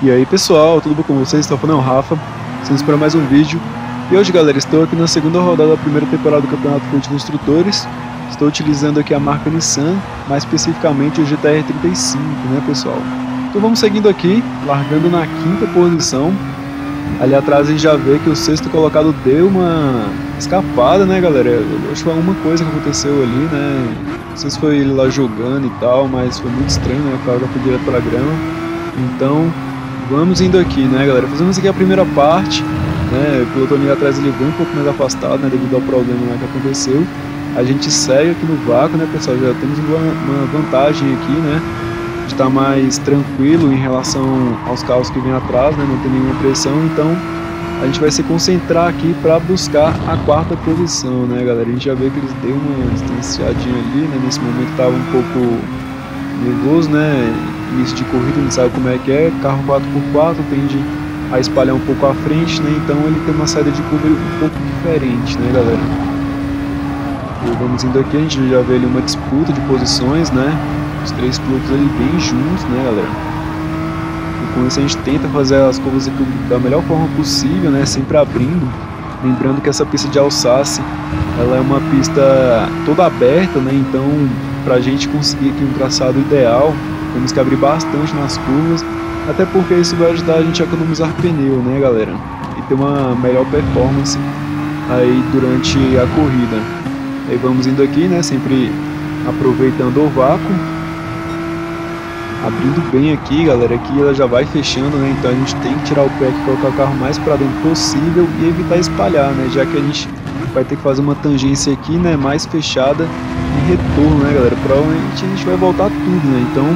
E aí pessoal, tudo bom com vocês? Estou falando é o Rafa, estamos para mais um vídeo. E hoje galera, estou aqui na segunda rodada da primeira temporada do Campeonato de Construtores. Estou utilizando aqui a marca Nissan, mais especificamente o GTR 35, né pessoal? Então vamos seguindo aqui, largando na quinta posição. Ali atrás a gente já vê que o sexto colocado deu uma escapada, né galera? Eu acho que foi alguma coisa que aconteceu ali, né? Não sei se foi ele lá jogando e tal, mas foi muito estranho, né? O carro já foi direto pra grama. Então, vamos indo aqui, né galera? Fazemos aqui a primeira parte, né? O piloto ali atrás ele veio um pouco mais afastado, né? Devido ao problema lá que aconteceu. A gente segue aqui no vácuo, né pessoal? Já temos uma vantagem aqui, né? De estar tá mais tranquilo em relação aos carros que vêm atrás, né? Não tem nenhuma pressão, então a gente vai se concentrar aqui para buscar a quarta posição, né galera? A gente já vê que eles deu uma distanciadinha ali, né? Nesse momento estava um pouco nervoso, né? Início de corrida, gente sabe como é que é, carro 4x4 tende a espalhar um pouco à frente, né? Então ele tem uma saída de curva um pouco diferente, né galera? E vamos indo aqui, a gente já vê ali uma disputa de posições, né? Os três pilotos ali bem juntos, né galera? com isso a gente tenta fazer as curvas da melhor forma possível, né, sempre abrindo. Lembrando que essa pista de Alsácia, ela é uma pista toda aberta, né, então para a gente conseguir aqui um traçado ideal, temos que abrir bastante nas curvas, até porque isso vai ajudar a gente a economizar pneu, né galera, e ter uma melhor performance aí durante a corrida. Aí vamos indo aqui, né, sempre aproveitando o vácuo abrindo bem aqui, galera, aqui ela já vai fechando, né? Então a gente tem que tirar o pé e colocar o carro mais para dentro possível e evitar espalhar, né? Já que a gente vai ter que fazer uma tangência aqui, né? Mais fechada e retorno, né, galera? Provavelmente a gente vai voltar tudo, né? Então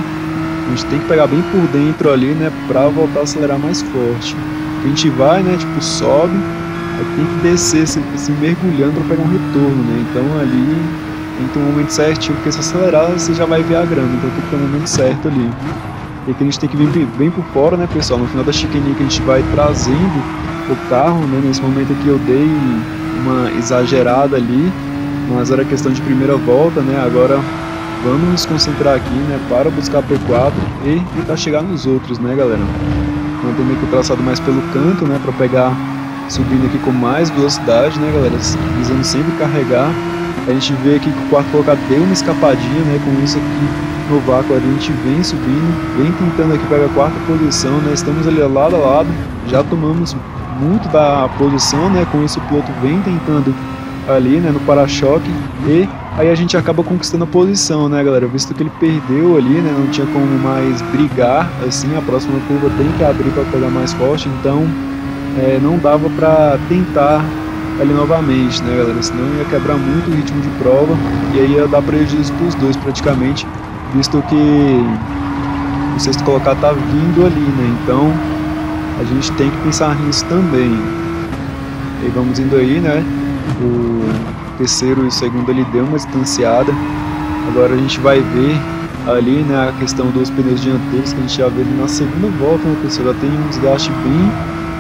a gente tem que pegar bem por dentro ali, né? Pra voltar a acelerar mais forte. A gente vai, né? Tipo, sobe, aí tem que descer, se, se mergulhando para pegar um retorno, né? Então ali tem que ter um momento certinho, porque se acelerar você já vai ver a grama, então tem que ter um momento certo ali. E aqui a gente tem que vir bem por fora, né pessoal? No final da chicaninha que a gente vai trazendo o carro, né? Nesse momento aqui eu dei uma exagerada ali, mas era questão de primeira volta, né? Agora vamos nos concentrar aqui, né? Para buscar P4 e tentar chegar nos outros, né galera? Então meio que o traçado mais pelo canto, né? Para pegar, subindo aqui com mais velocidade, né galera? Visando sempre carregar a gente vê aqui que o quarto colocado deu uma escapadinha, né? Com isso aqui no vácuo a gente vem subindo, vem tentando aqui pegar a quarta posição, né? Estamos ali lado a lado, já tomamos muito da posição, né? Com isso o piloto vem tentando ali, né? No para-choque e aí a gente acaba conquistando a posição, né, galera? Visto que ele perdeu ali, né? Não tinha como mais brigar, assim, a próxima curva tem que abrir para pegar mais forte, então é, não dava para tentar ali novamente, né, galera? Senão ia quebrar muito o ritmo de prova e aí ia dar prejuízo para os dois praticamente, visto que o sexto colocado tá vindo ali, né? Então a gente tem que pensar nisso também. E vamos indo aí, né? O terceiro e o segundo ele deu uma distanciada. Agora a gente vai ver ali, né, a questão dos pneus dianteiros que a gente já vê na segunda volta, né, pessoal? Já tem um desgaste bem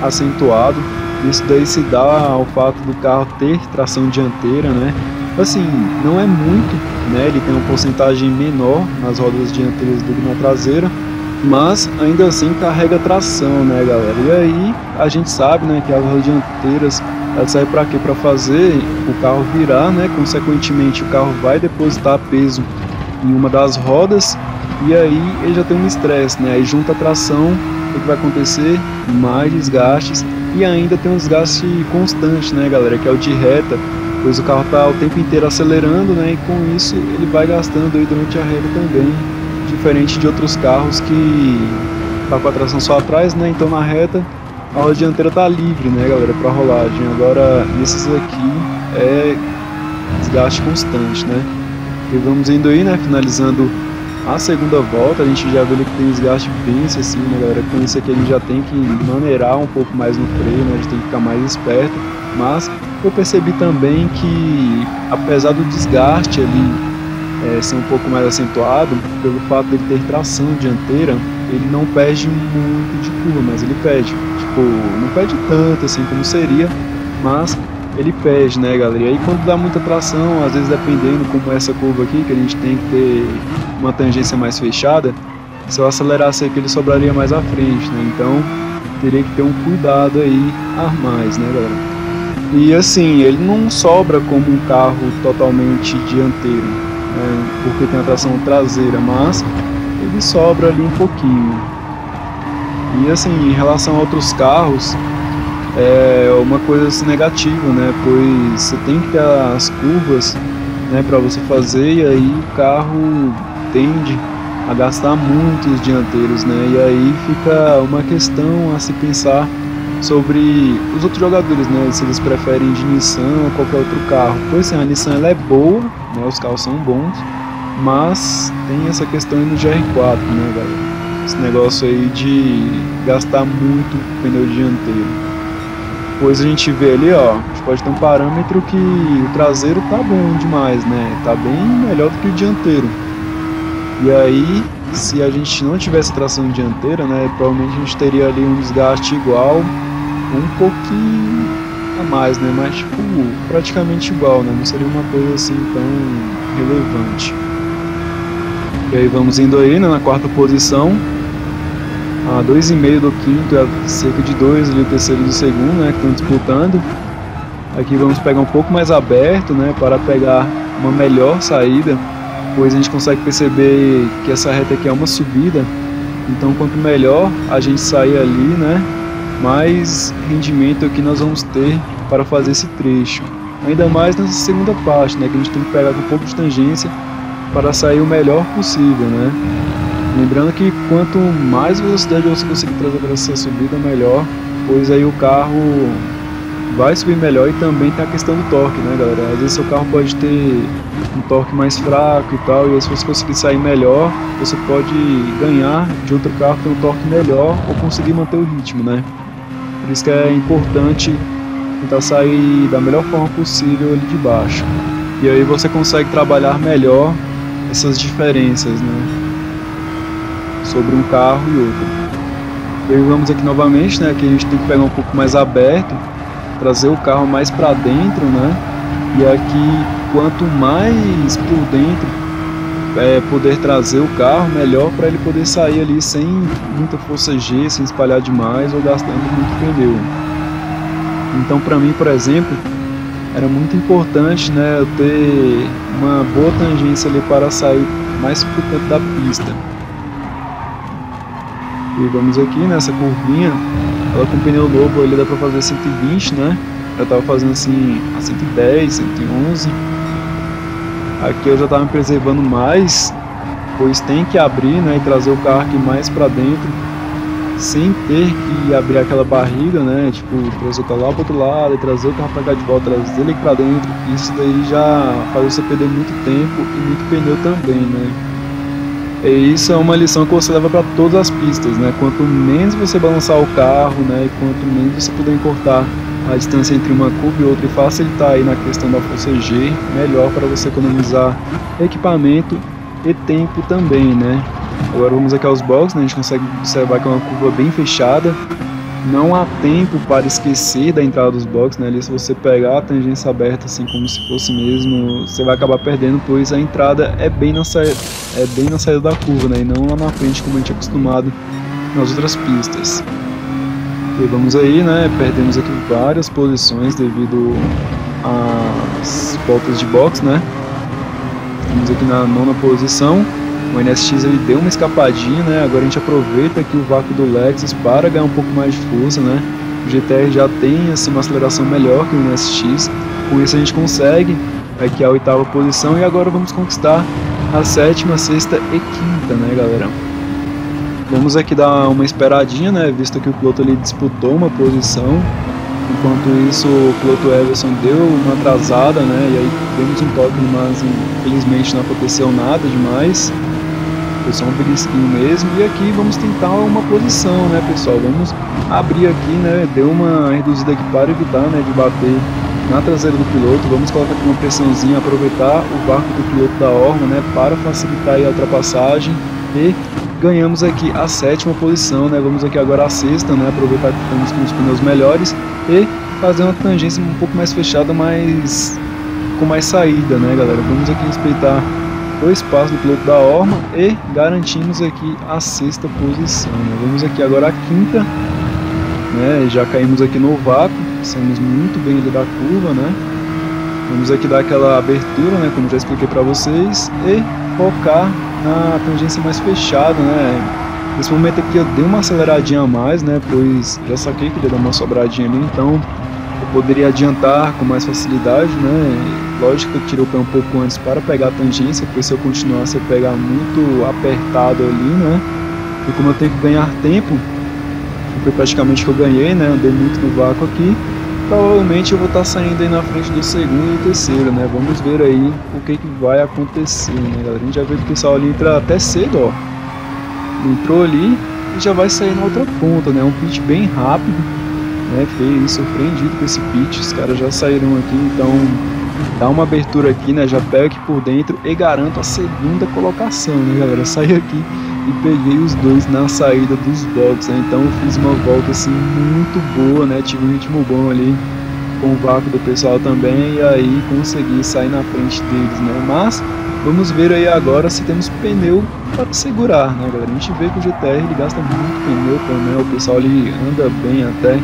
acentuado. Isso daí se dá ao fato do carro ter tração dianteira, né? Assim, não é muito, né? Ele tem uma porcentagem menor nas rodas dianteiras do que na traseira, mas ainda assim carrega tração, né, galera? E aí a gente sabe, né, que as rodas dianteiras elas saem para quê? Para fazer o carro virar, né? Consequentemente, o carro vai depositar peso em uma das rodas e aí ele já tem um estresse, né? Aí junta a tração, o que vai acontecer? Mais desgastes e ainda tem um desgaste constante, né, galera, que é o de reta, pois o carro está o tempo inteiro acelerando, né, e com isso ele vai gastando aí durante a reta também, diferente de outros carros que tá com a tração só atrás, né, então na reta a roda dianteira tá livre, né, galera, para rolagem. Agora nesses aqui é desgaste constante, né. E vamos indo aí, né, finalizando a segunda volta a gente já vê que tem desgaste bem excessivo, né galera? Com isso aqui a gente já tem que maneirar um pouco mais no freio, né? A gente tem que ficar mais esperto. Mas eu percebi também que apesar do desgaste ali é, ser um pouco mais acentuado, pelo fato dele ter tração dianteira, ele não perde muito de curva, mas ele perde. Tipo, não perde tanto assim como seria, mas ele perde, né, galera? E aí quando dá muita tração, às vezes dependendo como é essa curva aqui, que a gente tem que ter uma tangência mais fechada, se eu acelerasse aqui ele sobraria mais à frente, né? Então teria que ter um cuidado aí a mais, né, galera? E assim, ele não sobra como um carro totalmente dianteiro, né, porque tem a tração traseira, mas ele sobra ali um pouquinho. E assim, em relação a outros carros, é uma coisa assim, negativa, né? Pois você tem que ter as curvas né, para você fazer e aí o carro tende a gastar muitos dianteiros, né? E aí fica uma questão a se pensar sobre os outros jogadores, né? Se eles preferem de Nissan ou qualquer outro carro. Pois sim, a Nissan ela é boa, né? Os carros são bons, mas tem essa questão aí no GR4, né, galera? Esse negócio aí de gastar muito pneu dianteiro. Depois a gente vê ali, ó, a gente pode ter um parâmetro que o traseiro tá bom demais, né? Tá bem melhor do que o dianteiro. E aí, se a gente não tivesse tração dianteira, né, provavelmente a gente teria ali um desgaste igual, um pouquinho a mais, né? Mas tipo, praticamente igual, né? Não seria uma coisa assim tão relevante. E aí vamos indo aí, né, na quarta posição a 2,5 do quinto, a cerca de 2 ali o terceiro do segundo, né, que estão disputando. Aqui vamos pegar um pouco mais aberto, né, para pegar uma melhor saída, pois a gente consegue perceber que essa reta aqui é uma subida. Então, quanto melhor a gente sair ali, né, mais rendimento aqui nós vamos ter para fazer esse trecho. Ainda mais nessa segunda parte, né, que a gente tem que pegar com um pouco de tangência para sair o melhor possível, né. Lembrando que quanto mais velocidade você conseguir trazer para essa subida, melhor, pois aí o carro vai subir melhor e também tem a questão do torque, né, galera? Às vezes seu carro pode ter um torque mais fraco e tal, e aí se você conseguir sair melhor, você pode ganhar de outro carro tem um torque melhor ou conseguir manter o ritmo, né? Por isso que é importante tentar sair da melhor forma possível ali de baixo. E aí você consegue trabalhar melhor essas diferenças, né? Sobre um carro e outro. Pegamos aqui novamente, né? Aqui a gente tem que pegar um pouco mais aberto, trazer o carro mais para dentro, né? E aqui, quanto mais por dentro é, poder trazer o carro, melhor para ele poder sair ali sem muita força G, sem espalhar demais ou gastando muito pneu. Então, para mim, por exemplo, era muito importante, né, eu ter uma boa tangência ali para sair mais para o canto da pista. Vamos aqui nessa curvinha, ela com pneu novo ele dá pra fazer 120, né? Eu tava fazendo assim a 110, 111. Aqui eu já tava me preservando mais, pois tem que abrir, né, e trazer o carro aqui mais para dentro, sem ter que abrir aquela barriga, né, tipo, trazer o carro lá pro outro lado e trazer o carro pra cá de volta, trazer ele para dentro. Isso daí já faz você perder muito tempo e muito pneu também, né. E isso é uma lição que você leva para todas as pistas, né? Quanto menos você balançar o carro, né, e quanto menos você puder encurtar a distância entre uma curva e outra e facilitar aí na questão da força G, melhor para você economizar equipamento e tempo também, né? Agora vamos aqui aos boxes, né? A gente consegue observar que é uma curva bem fechada, não há tempo para esquecer da entrada dos boxes, né? Ali se você pegar a tangência aberta assim como se fosse mesmo, você vai acabar perdendo, pois a entrada é bem na saída, é bem na saída da curva, né? E não lá na frente como a gente é acostumado nas outras pistas. E vamos aí, né? Perdemos aqui várias posições devido às voltas de box, né? Estamos aqui na nona posição. O NSX ele deu uma escapadinha, né? Agora a gente aproveita aqui o vácuo do Lexus para ganhar um pouco mais de força, né? O GTR já tem assim, uma aceleração melhor que o NSX, com isso a gente consegue aqui a oitava posição e agora vamos conquistar a sétima, sexta e quinta, né, galera? Vamos aqui dar uma esperadinha, né? Visto que o piloto ali disputou uma posição, enquanto isso o piloto Everson deu uma atrasada, né? E aí demos um toque, mas infelizmente não aconteceu nada demais foi só um belisquinho mesmo. E aqui vamos tentar uma posição, né, pessoal? Vamos abrir aqui, né, deu uma reduzida aqui para evitar, né, de bater na traseira do piloto. Vamos colocar aqui uma pressãozinha, aproveitar o barco do piloto da Orma, né, para facilitar a ultrapassagem e ganhamos aqui a sétima posição, né? Vamos aqui agora a sexta, né? Aproveitar que estamos com os pneus melhores e fazer uma tangência um pouco mais fechada, mas com mais saída, né, galera? Vamos aqui respeitar dois passos do piloto da Orma e garantimos aqui a sexta posição. Né? Vamos aqui agora a quinta, né? Já caímos aqui no vácuo, saímos muito bem ali da curva, né? Vamos aqui dar aquela abertura, né, como já expliquei para vocês, e focar na tangência mais fechada, né? Nesse momento aqui eu dei uma aceleradinha a mais, né, pois já saquei que ia dar uma sobradinha ali, então poderia adiantar com mais facilidade, né? Lógico que eu tirei o pé um pouco antes para pegar a tangência, porque se eu continuasse a pegar muito apertado ali, né? E como eu tenho que ganhar tempo, foi praticamente que eu ganhei, né? Andei muito no vácuo aqui provavelmente eu vou estar tá saindo aí na frente do segundo e terceiro, né? Vamos ver aí o que, que vai acontecer, né, galera? A gente já vê que o pessoal ali entra até cedo, ó. Entrou ali e já vai sair na outra ponta, né? Um pitch bem rápido, né? Fiquei surpreendido com esse pitch, os caras já saíram aqui, então dá uma abertura aqui, né? Já pego aqui por dentro e garanto a segunda colocação, né, galera? Saí aqui e peguei os dois na saída dos boxes, né? Então eu fiz uma volta assim muito boa, né? Tive um ritmo bom ali com o vácuo do pessoal também e aí consegui sair na frente deles, né? Mas vamos ver aí agora se temos pneu para segurar, né, galera? A gente vê que o GTR ele gasta muito pneu também, o pessoal ali anda bem até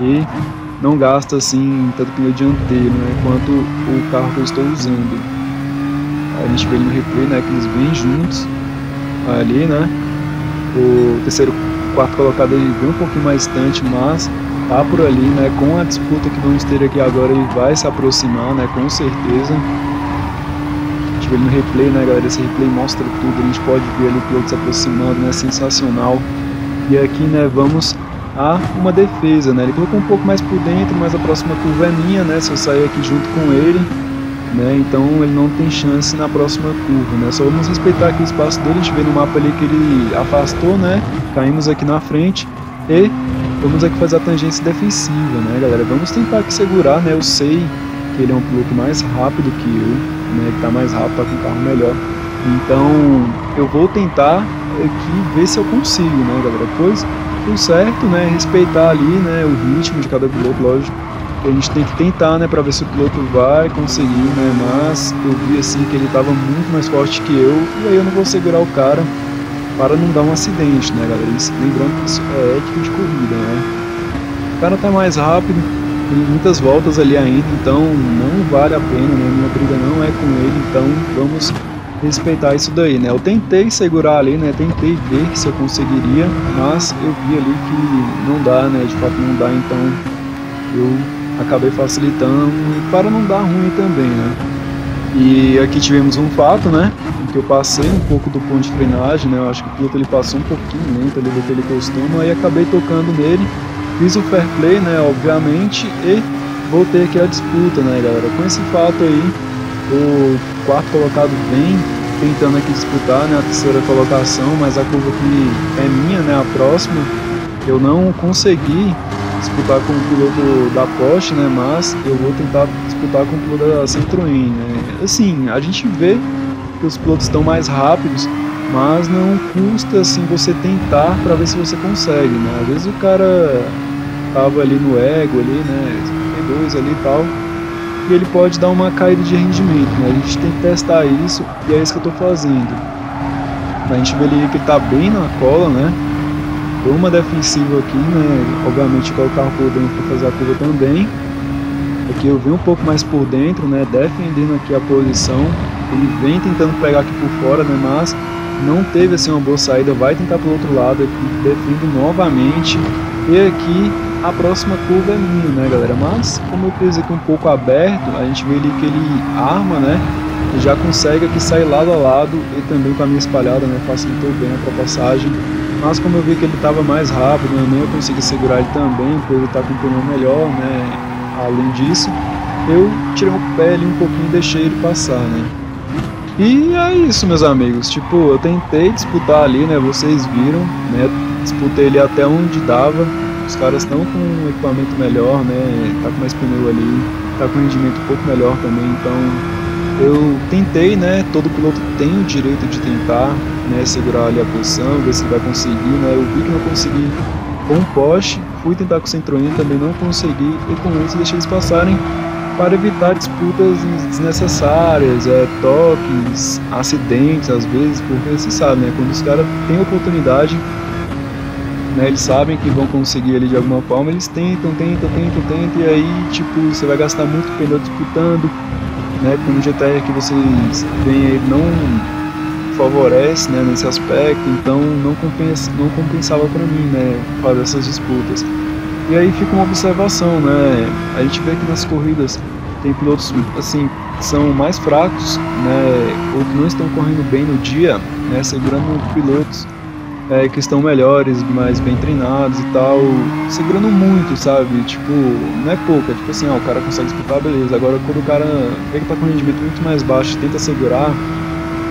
e não gasta assim tanto pneu dianteiro, né? Quanto o carro que eu estou usando. A gente vê no replay, né? Que eles vêm juntos ali, né? O terceiro, quarto colocado ele vem um pouquinho mais distante, mas tá por ali, né? Com a disputa que vamos ter aqui agora, ele vai se aproximar, né? Com certeza. A gente vê no replay, né, galera? Esse replay mostra tudo, a gente pode ver ali o piloto se aproximando, né? Sensacional. E aqui, né, vamos a uma defesa, né? Ele colocou um pouco mais por dentro, mas a próxima curva é minha, né? Se eu sair aqui junto com ele, né? Então ele não tem chance na próxima curva, né? Só vamos respeitar aqui o espaço dele, a gente vê no mapa ali que ele afastou, né? Caímos aqui na frente e vamos aqui fazer a tangência defensiva, né, galera? Vamos tentar aqui segurar, né? Eu sei que ele é um piloto mais rápido que eu, né? Ele tá mais rápido, tá com um carro melhor. Então eu vou tentar aqui ver se eu consigo, né, galera? Pois o certo, né? Respeitar ali, né? O ritmo de cada piloto, lógico a gente tem que tentar, né, para ver se o piloto vai conseguir, né, mas eu vi assim que ele estava muito mais forte que eu e aí eu não vou segurar o cara para não dar um acidente, né, galera? Isso, lembrando que isso é ética de corrida, né? O cara tá mais rápido, tem muitas voltas ali ainda, então não vale a pena, né? Minha briga não é com ele, então vamos respeitar isso daí, né? Eu tentei segurar ali, né? Tentei ver se eu conseguiria, mas eu vi ali que não dá, né? De fato não dá, então eu acabei facilitando e para não dar ruim também, né? E aqui tivemos um fato, né? Que eu passei um pouco do ponto de frenagem, né? Eu acho que o piloto ele passou um pouquinho lento ali do que ele costuma, aí acabei tocando nele, fiz o fair play, né? Obviamente, e voltei aqui a disputa, né, galera? Com esse fato aí, o quarto colocado vem tentando aqui disputar né, a terceira colocação, mas a curva aqui é minha, né? A próxima, eu não consegui disputar com o piloto da Porsche, né? Mas eu vou tentar disputar com o piloto da Citroën, né? Assim, a gente vê que os pilotos estão mais rápidos, mas não custa assim você tentar para ver se você consegue, né? Às vezes o cara tava ali no ego ali, né? P2 ali e tal, e ele pode dar uma caída de rendimento, né? A gente tem que testar isso e é isso que eu tô fazendo. A gente vê ali que ele tá bem na cola, né? uma defensiva aqui, né? Obviamente colocar o por dentro para fazer a curva também. Aqui eu venho um pouco mais por dentro, né? Defendendo aqui a posição. Ele vem tentando pegar aqui por fora, né? Mas não teve assim uma boa saída. Vai tentar pro outro lado aqui, novamente. E aqui a próxima curva é minha, né, galera? Mas como eu fiz aqui um pouco aberto, a gente vê ali que ele arma, né? E já consegue aqui sair lado a lado e também com a minha espalhada, né? Facilitou bem a ultrapassagem. Mas como eu vi que ele estava mais rápido, né, nem eu consegui segurar ele também, por ele tá com o pneu melhor, né? Além disso, eu tirei o pé ali um pouquinho e deixei ele passar, né? E é isso, meus amigos. Tipo, eu tentei disputar ali, né? Vocês viram, né? Disputei ele até onde dava. Os caras estão com um equipamento melhor, né? Tá com mais pneu ali, tá com um rendimento um pouco melhor também, então eu tentei, né? Todo piloto tem o direito de tentar, né? Segurar ali a posição, ver se vai conseguir, né? Eu vi que não consegui com o Porsche, fui tentar com o Citroën, também não consegui, e com isso deixei eles passarem para evitar disputas desnecessárias, é, toques, acidentes às vezes, porque você sabe, né, quando os caras têm oportunidade, né, eles sabem que vão conseguir ali de alguma forma, eles tentam, tentam, tentam, tentam, e aí, tipo, você vai gastar muito pneu disputando, né, com o GTR que vocês veem ele não favorece, né, nesse aspecto, então não, compensa, não compensava para mim, né, fazer essas disputas. E aí fica uma observação, né? A gente vê que nas corridas tem pilotos assim que são mais fracos, né, ou que não estão correndo bem no dia, né, segurando pilotos é, que estão melhores, mais bem treinados e tal, segurando muito, sabe? Tipo, não é pouca, tipo assim, ó, o cara consegue disputar, beleza. Agora quando o cara vê que tá com rendimento muito mais baixo, tenta segurar,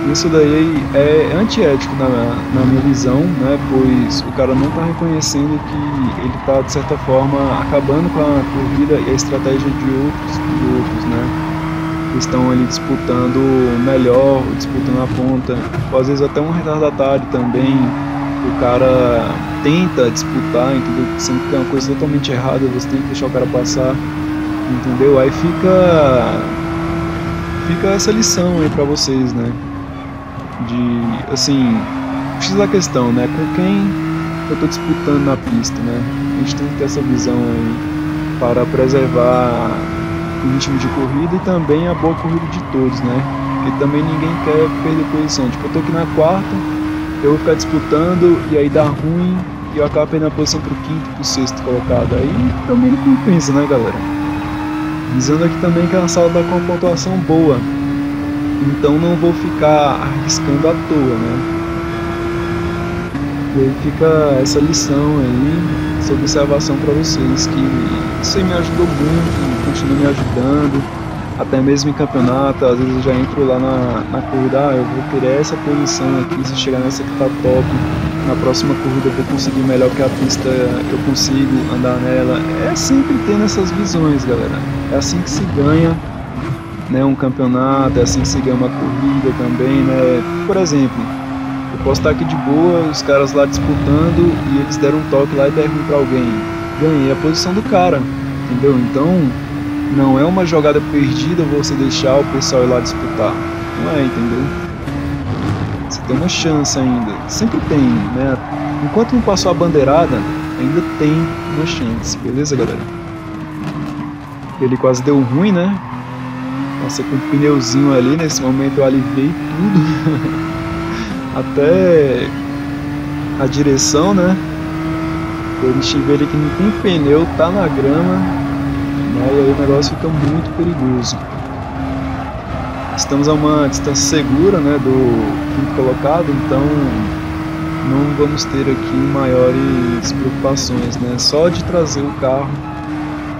isso daí é antiético na, na minha visão, né? Pois o cara não está reconhecendo que ele está de certa forma acabando com a corrida e a estratégia de outros pilotos, né? Estão ali disputando melhor, disputando a ponta, ou às vezes até um retardatário também. O cara tenta disputar, entendeu? Sendo que uma coisa totalmente errada, você tem que deixar o cara passar, entendeu? Aí fica fica essa lição aí para vocês, né? de assim, precisa da questão, né? Com quem eu estou disputando na pista, né? A gente tem que ter essa visão aí para preservar o ritmo de corrida e também a boa corrida de todos, né? Porque também ninguém quer perder posição. Tipo, eu tô aqui na quarta, eu vou ficar disputando e aí dá ruim e eu acabo perdendo a posição pro quinto, pro sexto colocado. Aí também não compensa, né, galera? Visando aqui também que a sala tá com uma pontuação boa. Então não vou ficar arriscando à toa, né? E aí fica essa lição aí, essa observação para vocês, que aí me ajudou muito, continua me ajudando, até mesmo em campeonato, às vezes eu já entro lá na, na corrida, ah, eu vou querer essa posição aqui, se chegar nessa que tá top, na próxima corrida eu vou conseguir melhor que a pista eu consigo andar nela. É sempre tendo essas visões, galera. É assim que se ganha né, um campeonato, é assim que se ganha uma corrida também, né? Por exemplo, eu posso estar aqui de boa, os caras lá disputando e eles deram um toque lá e deram para alguém. Ganhei a posição do cara, entendeu? Então, não é uma jogada perdida você deixar o pessoal ir lá disputar. Não é, entendeu? Você tem uma chance ainda. Sempre tem, né? Enquanto não passou a bandeirada, ainda tem uma chance, beleza, galera? Ele quase deu ruim, né? Nossa, com o pneuzinho ali, nesse momento eu aliviei tudo. Até a direção, né? A gente vê ali que não tem pneu, tá na grama, né? E aí o negócio fica muito perigoso. Estamos a uma distância segura, né, do quinto colocado, então não vamos ter aqui maiores preocupações, né? Só de trazer o carro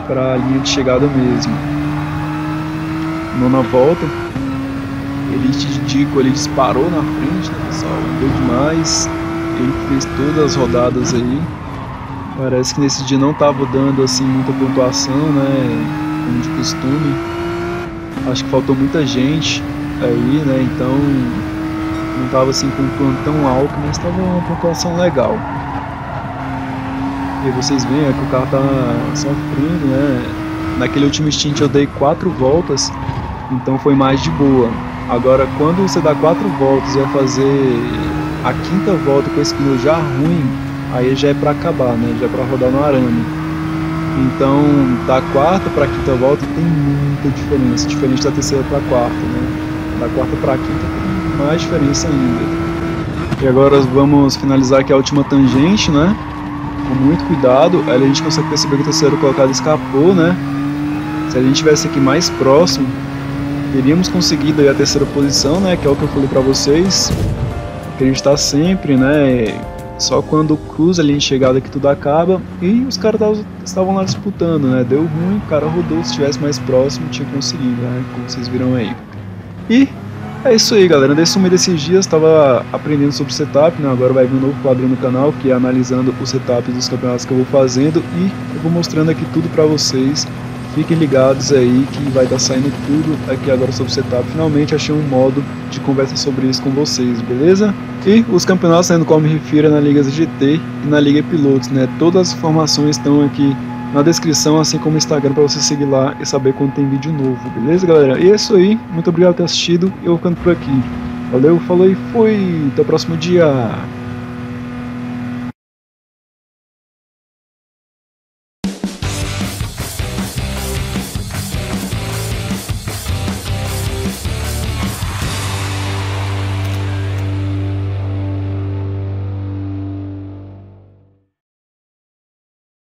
para a linha de chegada mesmo nona volta. Ele Dico ele disparou na frente, né, pessoal? Andou demais. Ele fez todas as rodadas aí. Parece que nesse dia não estava dando assim muita pontuação, né? Como de costume. Acho que faltou muita gente aí, né? Então não estava assim com um plano tão alto, mas estava uma pontuação legal. E vocês veem é que o carro tá sofrendo, né? Naquele último stint eu dei quatro voltas então foi mais de boa. Agora, quando você dá quatro voltas e vai fazer a quinta volta com esse pneu já ruim, aí já é para acabar, né? Já é para rodar no arame. Então, da quarta para a quinta volta tem muita diferença, diferente da terceira para a quarta, né? Da quarta para a quinta tem mais diferença ainda. E agora vamos finalizar aqui a última tangente, né? Com muito cuidado. Aí a gente consegue perceber que o terceiro colocado escapou, né? Se a gente tivesse aqui mais próximo, teríamos conseguido a terceira posição, né, que é o que eu falei para vocês. Acreditar sempre, né, só quando cruza a linha de chegada que tudo acaba e os caras estavam lá disputando, né, deu ruim, o cara rodou, se estivesse mais próximo tinha conseguido, né, como vocês viram aí. E é isso aí, galera. Nesse sumi desses dias estava aprendendo sobre setup, né? Agora vai vir um novo quadro no canal que é analisando os setups dos campeonatos que eu vou fazendo e eu vou mostrando aqui tudo para vocês fiquem ligados aí que vai estar saindo tudo aqui agora sobre o setup. Finalmente achei um modo de conversa sobre isso com vocês, beleza? E os campeonatos sendo como me refiro na Liga ZGT e na Liga Pilotos, né? Todas as informações estão aqui na descrição, assim como o Instagram, para você seguir lá e saber quando tem vídeo novo, beleza, galera? E é isso aí, muito obrigado por ter assistido eu vou ficando por aqui. Valeu, falou e fui, até o próximo dia.